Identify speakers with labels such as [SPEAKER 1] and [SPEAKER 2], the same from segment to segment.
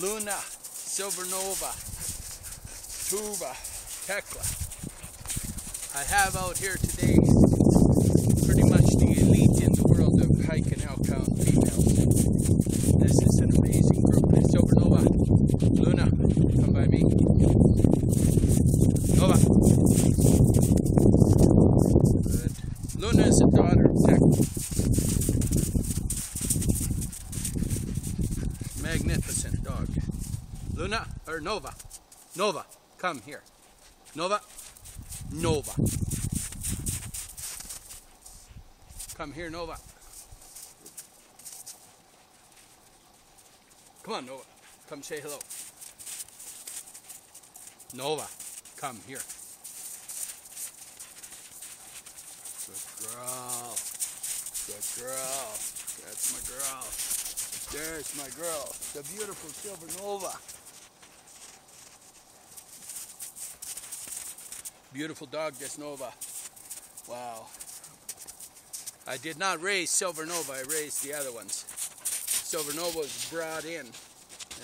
[SPEAKER 1] Luna, Silvernova, Tuva, Tekla. I have out here today pretty much the elite in the world of hike and elk hound females. This is an amazing group. Silvernova, Luna, come by me. Nova. Good. Luna is a daughter of Tekla. Magnificent dog. Luna or Nova? Nova, come here. Nova, Nova. Come here, Nova. Come on, Nova. Come say hello. Nova, come here. Good girl. Good girl. That's my girl. There's my girl. The beautiful Silver Nova. Beautiful dog, this Nova. Wow. I did not raise Silver Nova, I raised the other ones. Silver Nova was brought in.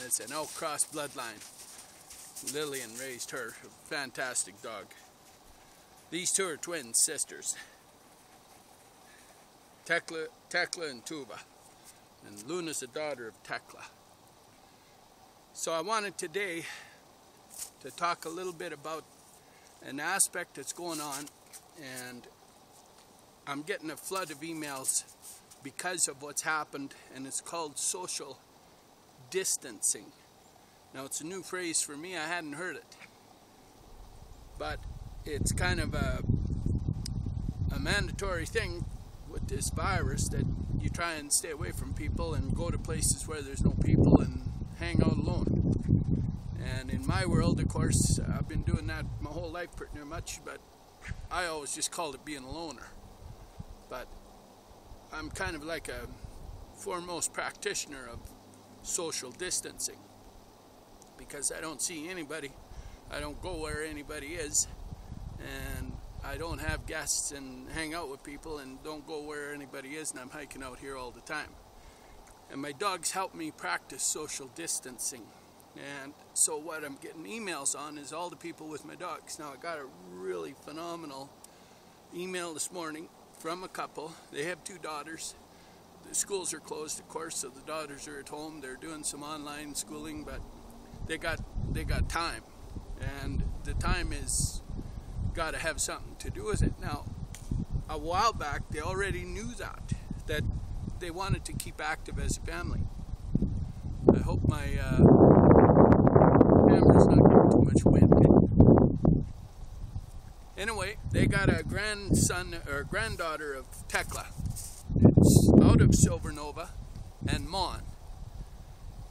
[SPEAKER 1] It's an outcross bloodline. Lillian raised her. Fantastic dog. These two are twin sisters. Tekla, Tekla and Tuva. And Luna's the daughter of Tekla. So I wanted today to talk a little bit about an aspect that's going on and I'm getting a flood of emails because of what's happened and it's called social distancing. Now it's a new phrase for me, I hadn't heard it. But it's kind of a, a mandatory thing with this virus that you try and stay away from people and go to places where there's no people and hang out alone. And in my world, of course, I've been doing that my whole life pretty much, but I always just called it being a loner. But I'm kind of like a foremost practitioner of social distancing because I don't see anybody, I don't go where anybody is, and I don't have guests and hang out with people and don't go where anybody is, and I'm hiking out here all the time. And my dogs help me practice social distancing. And so what I'm getting emails on is all the people with my dogs. Now I got a really phenomenal email this morning from a couple. They have two daughters. The schools are closed, of course, so the daughters are at home. They're doing some online schooling, but they got they got time, and the time is got to have something to do with it. Now, a while back, they already knew that that they wanted to keep active as a family. I hope my uh, not too much wind. Anyway, they got a grandson or granddaughter of Tekla. It's out of Silvernova and Mon.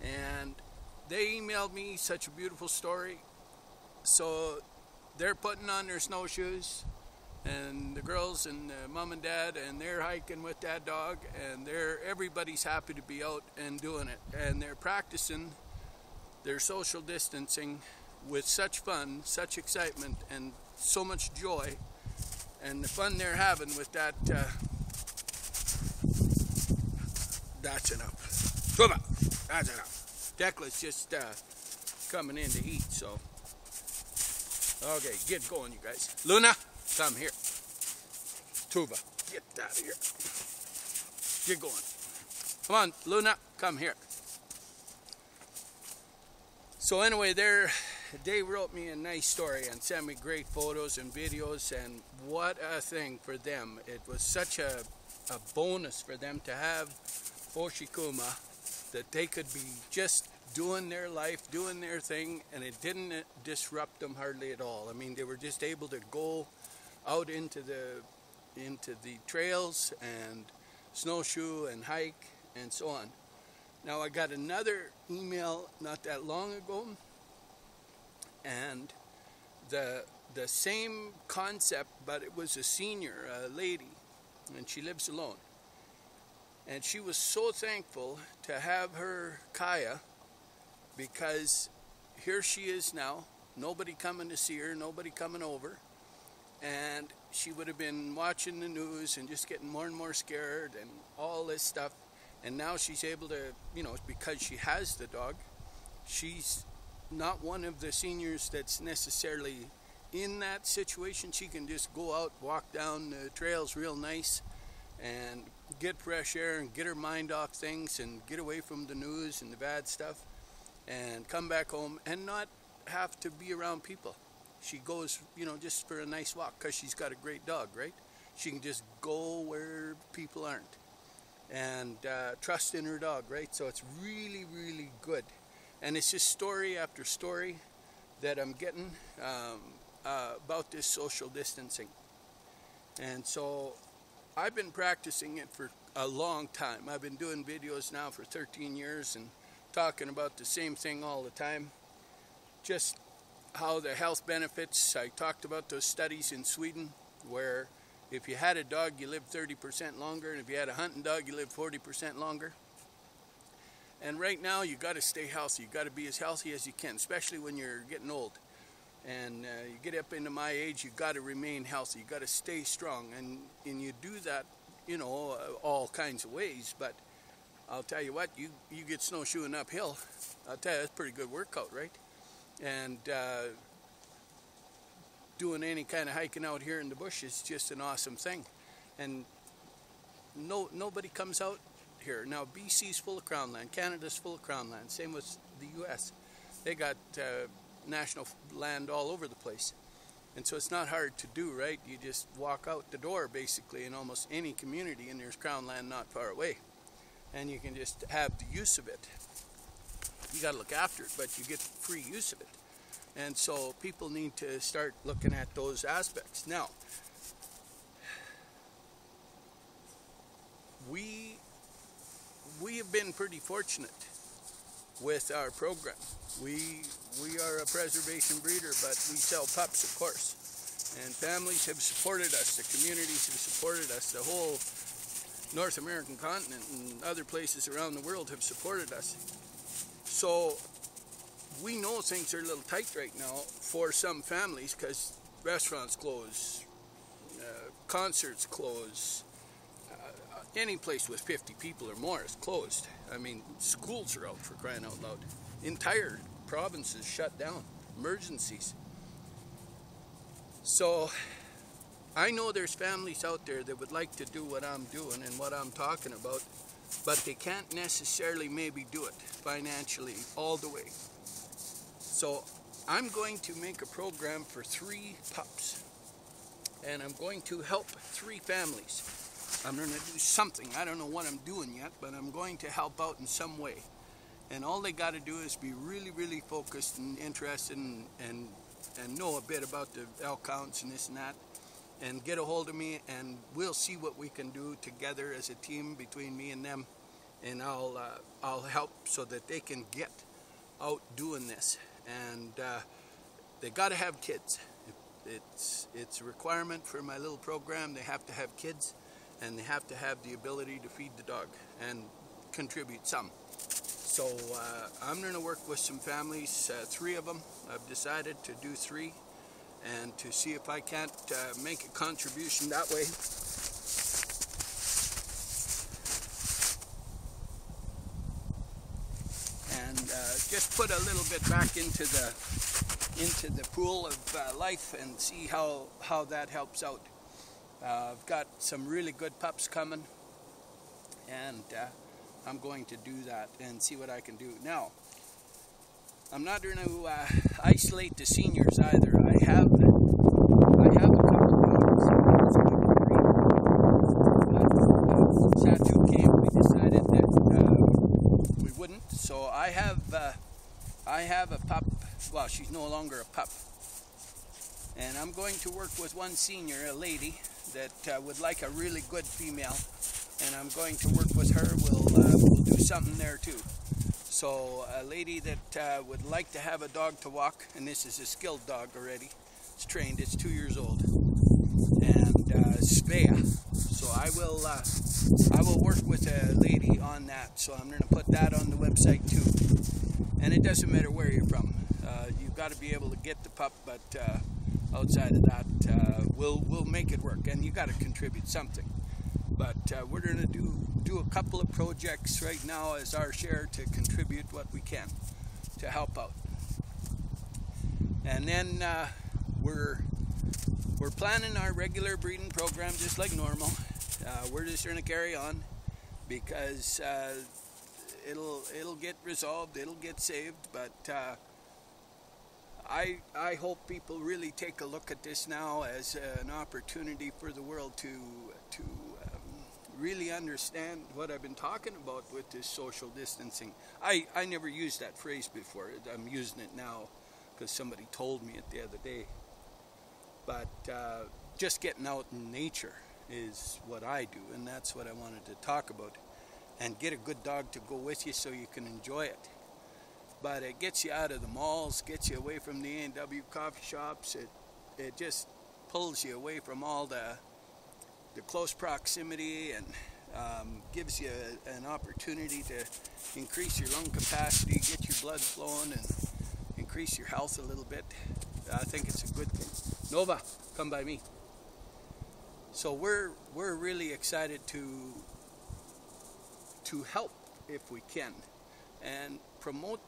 [SPEAKER 1] And they emailed me such a beautiful story. So they're putting on their snowshoes and the girls and the mom and dad and they're hiking with that dog and they're everybody's happy to be out and doing it and they're practicing their social distancing with such fun, such excitement and so much joy and the fun they're having with that uh, that's enough. Come on, that's enough. Tekla's just uh, coming in to eat, so okay, get going, you guys. Luna, come here. Tuva, get out of here. Get going. Come on, Luna, come here. So anyway, there they wrote me a nice story and sent me great photos and videos and what a thing for them. It was such a, a bonus for them to have Oshikuma that they could be just doing their life, doing their thing, and it didn't uh, disrupt them hardly at all. I mean, they were just able to go out into the into the trails and snowshoe and hike and so on. Now I got another email not that long ago and the the same concept but it was a senior a lady and she lives alone. And she was so thankful to have her Kaya because here she is now nobody coming to see her nobody coming over. And she would have been watching the news and just getting more and more scared and all this stuff And now she's able to, you know, because she has the dog, she's not one of the seniors that's necessarily in that situation. She can just go out, walk down the trails real nice, and get fresh air and get her mind off things and get away from the news and the bad stuff and come back home and not have to be around people. She goes, you know, just for a nice walk because she's got a great dog, right? She can just go where people aren't and uh, trust in her dog, right? So it's really, really good. And it's just story after story that I'm getting um, uh, about this social distancing. And so I've been practicing it for a long time. I've been doing videos now for 13 years and talking about the same thing all the time. Just how the health benefits. I talked about those studies in Sweden where if you had a dog, you lived 30% longer, and if you had a hunting dog, you lived 40% longer. And right now, you got to stay healthy. You got to be as healthy as you can, especially when you're getting old. And uh, you get up into my age, you got to remain healthy. You got to stay strong, and and you do that, you know, uh, all kinds of ways. But I'll tell you what, you you get snowshoeing uphill. I'll tell you that's a pretty good workout, right? And uh, doing any kind of hiking out here in the bush is just an awesome thing. And no nobody comes out here. Now, BC's full of crown land, Canada's full of crown land, same with the U.S. They got uh, national land all over the place. And so it's not hard to do, right? You just walk out the door basically in almost any community and there's crown land not far away. And you can just have the use of it. You got to look after it, but you get free use of it. And so people need to start looking at those aspects. Now, we we have been pretty fortunate with our program. We we are a preservation breeder, but we sell pups, of course. And families have supported us. The communities have supported us. The whole North American continent and other places around the world have supported us. So we know things are a little tight right now for some families because restaurants close, uh, concerts close, any place with 50 people or more is closed. I mean, schools are out for crying out loud. Entire provinces shut down, emergencies. So I know there's families out there that would like to do what I'm doing and what I'm talking about, but they can't necessarily maybe do it financially all the way. So I'm going to make a program for three pups, and I'm going to help three families I'm going to do something. I don't know what I'm doing yet, but I'm going to help out in some way. And all they got to do is be really, really focused and interested and, and, and know a bit about the elk hounds and this and that. And get a hold of me, and we'll see what we can do together as a team between me and them. And I'll, uh, I'll help so that they can get out doing this. And uh, they got to have kids. It's, it's a requirement for my little program. They have to have kids and they have to have the ability to feed the dog and contribute some. So uh, I'm going to work with some families, uh, three of them. I've decided to do three and to see if I can't uh, make a contribution that way. And uh, just put a little bit back into the into the pool of uh, life and see how, how that helps out. Uh, I've got some really good pups coming and uh, I'm going to do that and see what I can do. Now, I'm not going to uh, isolate the seniors either. I have I have a couple of dogs. Satu came, we decided that uh, we wouldn't. So I have uh, I have a pup. Well, she's no longer a pup, and I'm going to work with one senior, a lady, that uh, would like a really good female and I'm going to work with her. We'll, uh, we'll do something there too. So a lady that uh, would like to have a dog to walk, and this is a skilled dog already. It's trained. It's two years old, and uh, Svea. So I will uh, I will work with a lady on that. So I'm going to put that on the website too. And it doesn't matter where you're from. Uh, you've got to be able to get the pup, but outside of that, uh, we'll we'll make it work. And you got to contribute something. But uh, we're going to do do a couple of projects right now as our share to contribute what we can to help out. And then uh, we're we're planning our regular breeding program just like normal. Uh, we're just going to carry on because uh, it'll it'll get resolved, it'll get saved, but uh, I I hope people really take a look at this now as an opportunity for the world to to um, really understand what I've been talking about with this social distancing. I I never used that phrase before. I'm using it now because somebody told me it the other day. But uh, just getting out in nature is what I do, and that's what I wanted to talk about and get a good dog to go with you so you can enjoy it. But it gets you out of the malls, gets you away from the A&W coffee shops. It it just pulls you away from all the the close proximity and um, gives you an opportunity to increase your lung capacity, get your blood flowing, and increase your health a little bit. I think it's a good thing. Nova, come by me. So we're we're really excited to to help if we can and promote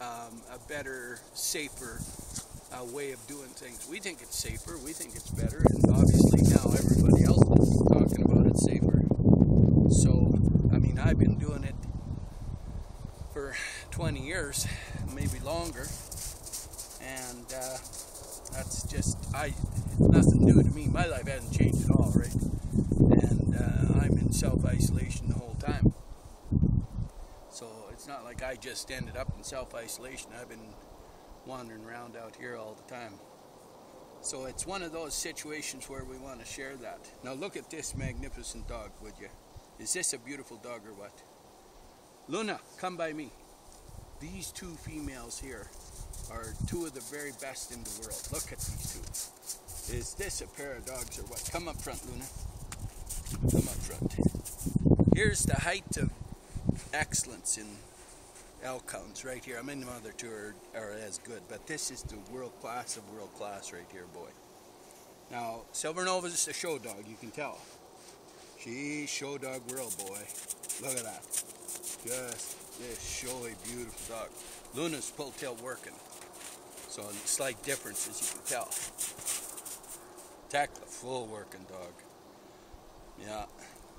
[SPEAKER 1] um, a better, safer uh, way of doing things. We think it's safer, we think it's better, and obviously now everybody else is talking about it safer. So, I mean, I've been doing it for 20 years, maybe longer, and uh, that's just, I, it's nothing new to me. My life hasn't changed at all, right? And uh, I'm in self isolation the whole time. It's not like I just ended up in self isolation. I've been wandering around out here all the time. So it's one of those situations where we want to share that. Now look at this magnificent dog, would you? Is this a beautiful dog or what? Luna, come by me. These two females here are two of the very best in the world. Look at these two. Is this a pair of dogs or what? Come up front, Luna. Come up front. Here's the height of excellence in elk hounds right here. I mean, the other two are, are as good, but this is the world class of world class right here, boy. Now, Silver Nova is a show dog, you can tell. She's show dog world, boy. Look at that. Just this showy, beautiful dog. Luna's pull tail working. So slight difference as you can tell. Tekla, full working dog. Yeah,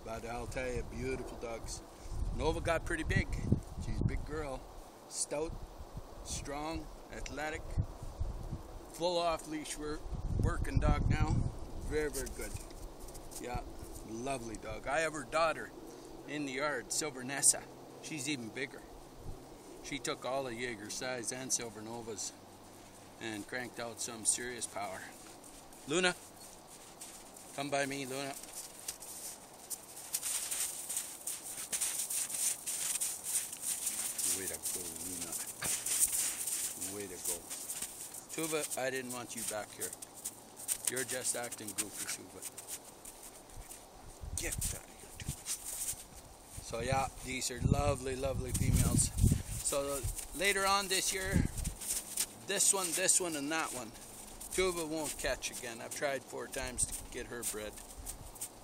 [SPEAKER 1] but I'll tell you, beautiful dogs. Nova got pretty big. She's big girl. Stout, strong, athletic, full off leash work, working dog now. Very, very good. Yeah, lovely dog. I have her daughter in the yard, Silver Nessa. She's even bigger. She took all the Jaeger size and Silver Novas and cranked out some serious power. Luna, come by me, Luna. Tuva, I didn't want you back here. You're just acting goofy, Tuva. Get out of here, Tuva. So yeah, these are lovely, lovely females. So later on this year, this one, this one, and that one, Tuva won't catch again. I've tried four times to get her bred.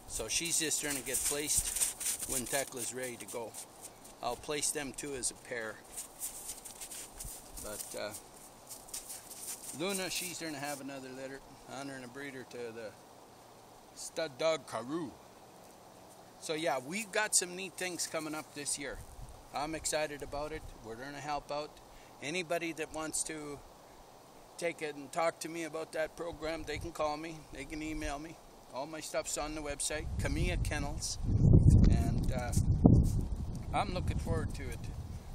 [SPEAKER 1] So she's just going to get placed when Tekla's ready to go. I'll place them two as a pair. But uh, Luna, she's going to have another litter, honoring a breeder to the stud dog Karoo. So yeah, we've got some neat things coming up this year. I'm excited about it. We're going to help out. Anybody that wants to take it and talk to me about that program, they can call me. They can email me. All my stuff's on the website, Kamia Kennels. And uh, I'm looking forward to it.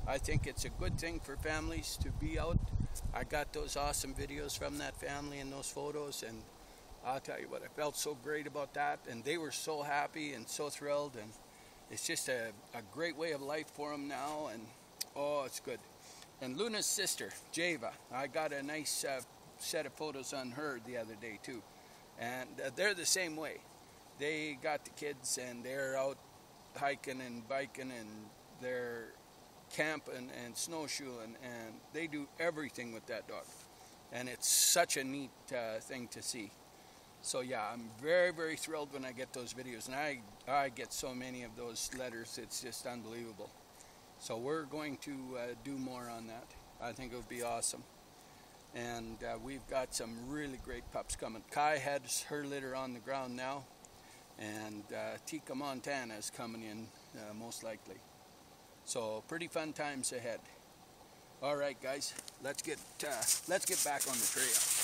[SPEAKER 1] I think it's a good thing for families to be out. I got those awesome videos from that family and those photos, and I'll tell you what, I felt so great about that, and they were so happy and so thrilled, and it's just a, a great way of life for them now, and oh, it's good. And Luna's sister, Java, I got a nice uh, set of photos on her the other day too, and uh, they're the same way. They got the kids, and they're out hiking and biking and they're camping and and snowshoeing and they do everything with that dog and it's such a neat uh, thing to see So yeah, I'm very, very thrilled when I get those videos, and I I get so many of those letters. It's just unbelievable. So we're going to uh, do more on that. I think it would be awesome. And uh, we've got some really great pups coming. Kai has her litter on the ground now, and uh, Tika Montana is coming in uh, most likely. So pretty fun times ahead. All right, guys, let's get uh, let's get back on the trail.